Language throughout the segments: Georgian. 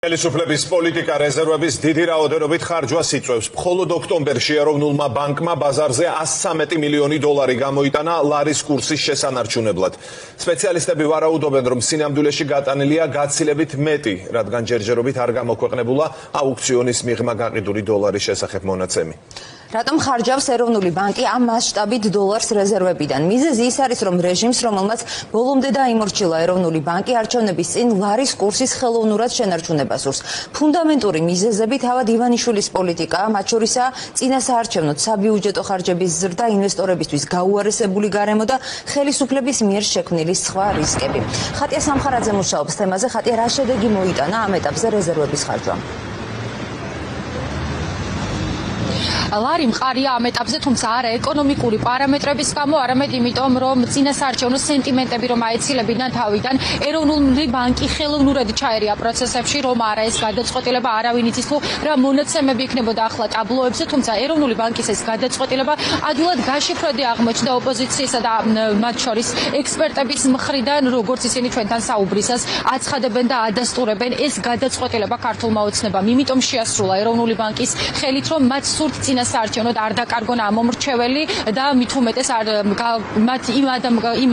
ხელისუფლების პოლიტიკა რეზერვების დიდი რაოდენობით ხარჯვას იწვევს. მხოლოდ ოქტომბერში ეროვნულმა ბანკმა ბაზარზე 113 მილიონი დოლარი გამოიტანა ლარის კურსის შესანარჩუნებლად. სპეციალისტები ვარაუდობენ, რომ სინამდვილეში გატანილია გაცილებით მეტი, რადგან ჯერჯერობით არ გამოქვეყნებულა აუქციონის მიღმა გაყიდული დოლარის შესახებ მონაცემი. რატომ ხარჯავს ეროვნული ბანკი ამ მასშტაბით დოლარს რეზერვებიდან? მიზეზი ის არის, რომ რეჟიმს, რომელმაც ბოლომდე დაიმორჩილა ეროვნული ბანკი არჩევნების წინ ლარის კურსის ხელოვნურად შენარჩუნებას სურს. ფუნდამენტური მიზეზები თავად ივანიშვილის პოლიტიკაა, მათ შორისაა წინასაარჩევნო საბიუჯეტო ხარჯების ზრდა, ინვესტორებისთვის გაუარესებული გარემო და ხელისუფლების მიერ შექმნილი სხვა რისკები. ხატია სამხარაძე მუშაობს თემაზე, ხატია რა შედეგი მოიტანა ამ ეტაპზე რეზერვების ხარჯვამ? ლარი მყარია ამ ეტაპზე, თუმცა არა ეკონომიკური პარამეტრების გამო, არამედ იმიტომ, რომ წინასაარჩევნო სენტიმენტები რომ აეცილებინან თავიდან, ეროვნული ბანკი ხელოვნურად ჩაერია პროცესებში, რომ არა ეს გადაწყვეტილება არავინ იცის თუ რა მონაცემები იქნებოდა ახლა ტაბლოებზე, თუმცა ეროვნული ბანკის ეს გადაწყვეტილება ადვილად გაშიფროდი აღმოჩნდა ოპოზიციისა და მათ შორის ექსპერტების მხრიდან, როგორც ისინი ჩვენთან საუბრისას აცხადებენ და ადასტურებენ ეს გადაწყვეტილება ქართულმა ოცნებამ, იმიტომ შეასრულა ეროვნული ბანკის ხელით, რომ მათ სურთ წინა წინასაარჩევნოდ არ დაკარგონ ამ მომრჩეველი და მით უმეტეს არ მათ იმ ადამ იმ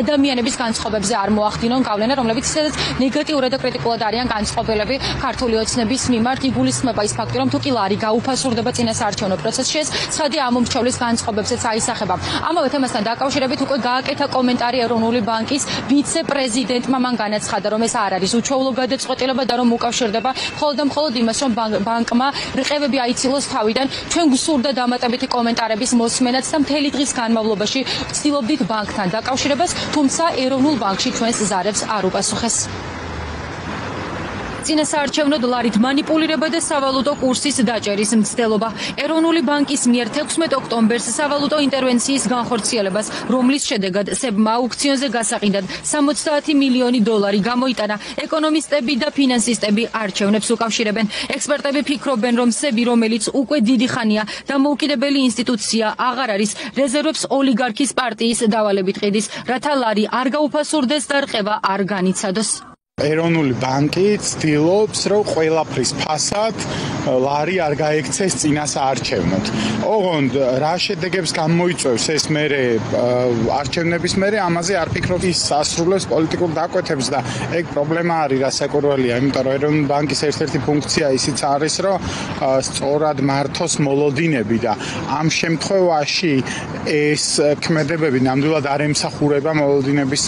ადამიანების განწყობებზე არ მოახდინონ გავლენა რომლებიც ისედაც ნეგატიურად და კრიტიკულად არიან განწყობილები ქართული ოცნების მიმართ იგულისხმება ის ფაქტი რომ თუ კი ლარი გაუფასურდება წინასაარჩევნო პროცესში ეს ცხადი ამ მომრჩეველის განწყობებზეც აისახება. ამავე თემასთან დაკავშირებით უკვე გააკეთა კომენტარი ეროვნული ბანკის ვიცე-პრეზიდენტმა მან განაცხადა რომ ეს არ არის უჩვეულო გადაწყვეტილება და რომ უკავშირდება მხოლოდ და მხოლოდ იმას რომ ბანკმა რყევები აიცილოს თავიდან. ჩვენ ჩვენ გსურდა დამატებითი კომენტარების მოსმენაც და მთელი დღის განმავლობაში ვცდილობდით ბანკთან დაკავშირებას, თუმცა ეროვნულ ბანკში ჩვენს ზარებს არ უპასუხეს. საწინასაარჩევნოდ ლარით მანიპულირება და სავალუტო კურსის დაჭერის მცდელობა. ეროვნული ბანკის მიერ 16 ოქტომბერს სავალუტო ინტერვენციის განხორციელებას, რომლის შედეგად სებმა აუქციონზე გასაყიდად 70 მილიონი დოლარი გამოიტანა. ეკონომისტები და ფინანსისტები არჩევნებს უკავშირებენ. ექსპერტები ფიქრობენ, რომ სები, რომელიც უკვე დიდი ხანია დამოუკიდებელი ინსტიტუცია აღარ არის, რეზერვებს ოლიგარქის პარტიის დავალებით ყიდის, რათა ლარი არ გაუფასურდეს და რყევა არ განიცადოს. ეროვნული ბანკი ცდილობს, რომ ყველაფრის ფასად ლარი არ გაექცეს წინასაარჩევნოდ. ოღონდ რა შედეგებს გამოიწვევს ეს მერე არჩევნების მერე, ამაზე არ ფიქრობ ის სასრულებს პოლიტიკურ დაკვეთებს და ეგ პრობლემა არის, რა საკურველია, იმიტომ რომ ეროვნული ბანკის ერთ-ერთი ფუნქცია ისიც არის, რომ სწორად მართოს მოლოდინები და ამ შემთხვევაში ეს ქმედებები ნამდვილად არ ემსახურება მოლოდინების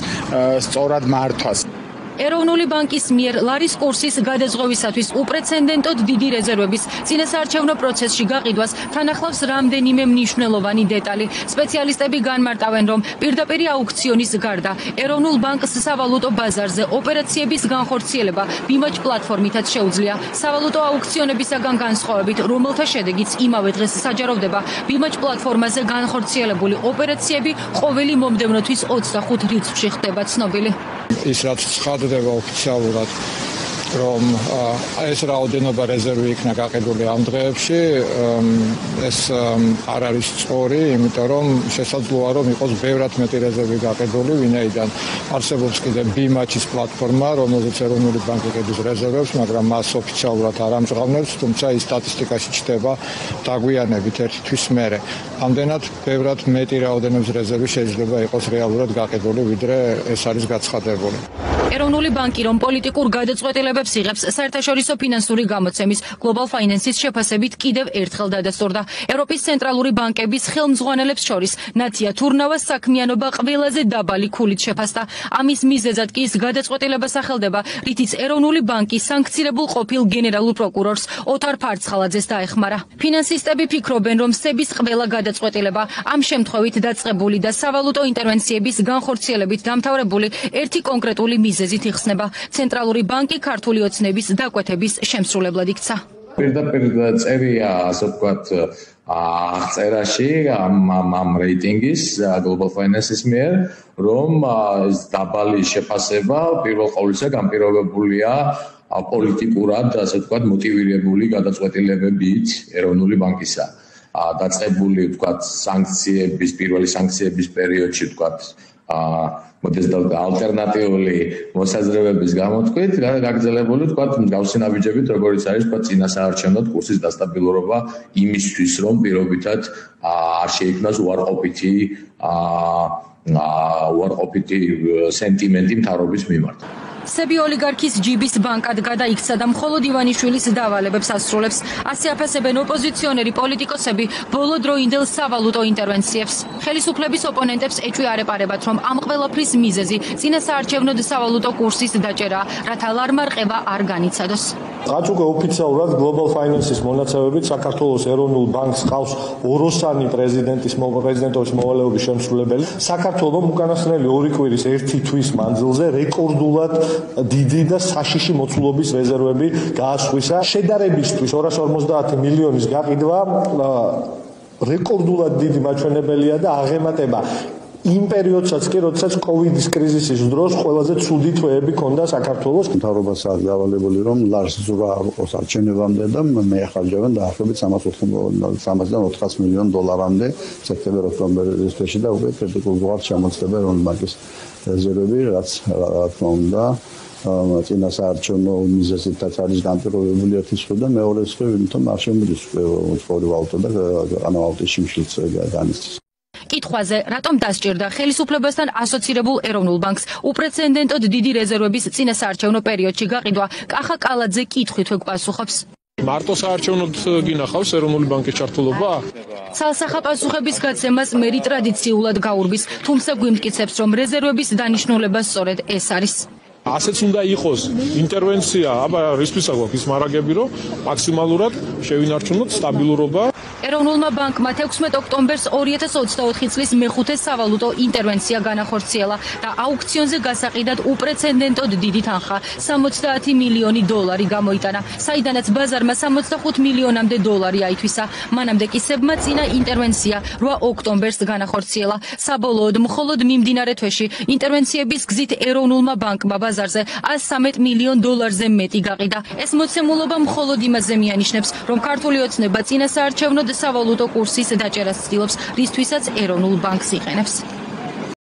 სწორად მართვას. ეროვნული ბანკის მიერ ლარის კურსის გადაზღვევისათვის უპრეცედენტოდ დიდი რეზერვების წინასაარჩევნო პროცესში გაყიდვას თანახლავს რამდენიმე მნიშვნელოვანი დეტალი. სპეციალისტები განმარტავენ, რომ პირდაპირი აუქციონის გარდა ეროვნულ ბანკს სავალუტო ბაზარზე ოპერაციების განხორციელება ბიმაჩ პლატფორმითაც შეუძლია. სავალუტო აუქციონებისაგან განსხვავებით, რომელთა შედეგიც იმავე დღეს საჯაროვდება, ბიმაჩ პლატფორმაზე განხორციელებული ოპერაციები ყოველი მომდევნოთვის 25 რიცხვში ხდება ცნობილი. ის რაც ცხადდება ოფიციალურად რომ ეს რაოდენობა რეზერვი იქნა გაყიდული ამ დღეებში ეს არ არის სწორი, იმიტომ რომ შესაძლოა რომ იყოს ბევრად მეტი რეზერვი გაყიდული, ვინაიდან არსებობს კიდე ბიმაჩის პლატფორმა, რომელზეც ეროვნული ბანკი ყიდვის რეზერვებს, მაგრამ მას ოფიციალურად არ ამჟღავნებს, თუმცა ის სტატისტიკაში ჩდება დაგვიანებით ერთი თვის მერე. ამდენად ბევრად მეტი რაოდენობის რეზერვი შეიძლება იყოს რეალურად გაყიდული, ვიდრე ეს არის გაცხადებული. ეროვნული ბანკი რომ პოლიტიკურ გადაწყვეტილებებს იღებს საერთაშორისო ფინანსური გამოცემის Global Finance-ის შეფასებით კიდევ ერთხელ დადასტურდა. ევროპის ცენტრალური ბანკების ხელმძღვანელებს შორის ნაცია თურნავას საქმიანობა ყველაზე დაბალი ქულით შეფასდა. ამის მიზეზად კი ის გადაწყვეტილება სახელდება რითიც ეროვნული ბანკი სანქცირებულ ყოფილ გენერალურ პროკურორს ოთარ ფარცხალაძეს დაეხმარა. ფინანსისტები ფიქრობენ რომ სების ყველა გადაწყვეტილება ამ შემთხვევით დაწყებული და სავალუტო ინტერვენციების განხორციელებით დამთავრებული ერთი კონკრეტული მიზეზი მიზეზით იხსნება. ცენტრალური ბანკი ქართული ოცნების დაკვეთების შემსრულებლად იქცა. პირდაპირ წერია ასე ვთქვათ ა წერაში ამ ამ რეიტინგის Global Finance-ის მიერ რომ ეს დაბალი შეფასება პირველ ყოვლისა განპირობებულია პოლიტიკურად ასე ვთქვათ მოტივირებული გადაწყვეტილებებით ეროვნული ბანკისა. დაწყებული ვთქვათ სანქციების პირველი სანქციების პერიოდში ვთქვათ აა მოდეს და ალტერნატიული მოსაზრებების გამოთქვით გაგრძელებული თქვა მსგავსი ნაბიჯებით როგორც არის თქვა წინასაარჩევნო კურსის დასტაბილურობა იმისთვის რომ პირობითად არ შეიქმნას უარყოფითი აა უარყოფითი სენტიმენტი მთავრობის მიმართ სები ოლიგარქის ჯიბის ბანკად გადაიქცა და მხოლოდ ივანიშვილის დავალებებს ასრულებს. ასე აფასებენ ოპოზიციონერი პოლიტიკოსები ბოლო დროინდელ სავალუტო ინტერვენციებს. ხელისუფლების ოპონენტებს ეჭვიარებარებათ, რომ ამ ყველაფრის მიზეზი წინასაარჩევნო სავალუტო კურსის დაჭერა, რათა ლარმარყება არ განიცადოს. უკვე ოფიციალურად Global Finance-ის მონაცემებით საქართველოს ეროვნულ ბანკს ყავს ოროსანი პრეზიდენტის პრეზიდენტობის მოვალეობის შემსრულებელი. საქართველოს უკანასკნელი ორი კვირის ერთი თვის მანძილზე რეკორდულად დიდი და საშიში მოცულობის რეზერვები გაასხვისა. შედარებისთვის 250 მილიონის გაყიდვა რეკორდულად დიდი მაჩვენებელია და აღემატება იმ პერიოდსაც კი, როდესაც კოვიდის კრიზისის დროს ყველაზე ცუდი თვეები ჰქონდა საქართველოს. მთავრობას აღიავალებული რომ ლარს ზურა იყოს არჩევნებამდე და მეახარჯებენ დაახლოებით 380 მილიონ დოლარამდე სექტემბერ-ოქტომბერის თვეში და უკვე კრიტიკულ ზღვარს ჩამოწდება რომ მაგის რეზერვები რაც რა თქმა უნდა წინასაარჩევნო მიზეზითაც არის განპირობებული ერთი სხვა და მეორე სხვა, იმიტომ არ შემოდის ორი ვალუტა და ანავალუტის შიმშილს განიცდის. კითხვაზე, რატომ დასჭირდა ხელისუფლებასთან ასოცირებულ ეროვნულ ბანკს უპრეცედენტოდ დიდი რეზერვების წინასაარჩევნო პერიოდში გაყიდვა, კახა კალაძე კითხვით გვპასუხობს. მარტო საარჩევნოდ გინახავს ეროვნული ბანკის ჩართულობა? სალსახა პასუხების გაცემას მერი ტრადიციულად გაურბის, თუმცა გვიმტკიცებს, რომ რეზერვების დანიშნულება სწორედ ეს არის. ასეც უნდა იყოს ინტერვენცია, აბა რისთვისა გვაქვს ის მარაგები, რომ მაქსიმალურად შევინარჩუნოთ სტაბილურობა ეროვნულმა ბანკმა 16 ოქტომბერს 2024 წლის მეხუთე სავალუტო ინტერვენცია განახორციელა და აუქციონზე გასაყიდად უპრეცედენტოდ დიდი თანხა 70 მილიონი დოლარი გამოიტანა, საიდანაც ბაზარმა 65 მილიონამდე დოლარი აითვისა. მანამდე კი სებმა წინა ინტერვენცია 8 ოქტომბერს განახორციელა. საბოლოოდ მხოლოდ მიმდინარე თვეში ინტერვენციების გზით ეროვნულმა ბანკმა ბაზარზე 113 მილიონ დოლარზე მეტი გაყიდა. ეს მოცემულობა მხოლოდ იმაზე მიანიშნებს, რომ ქართული ოცნება წინასაარჩევნო სავალუტო კურსის დაჭერას ცდილობს, რისთვისაც ეროვნულ ბანკს იყენებს.